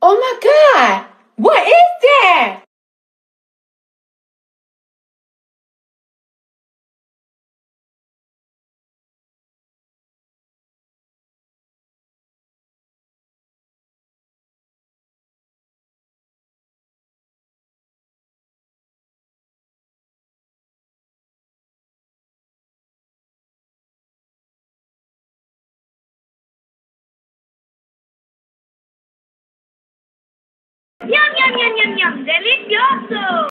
Oh my God! What is that? Yum, yum, yum, yum, yum, delicioso.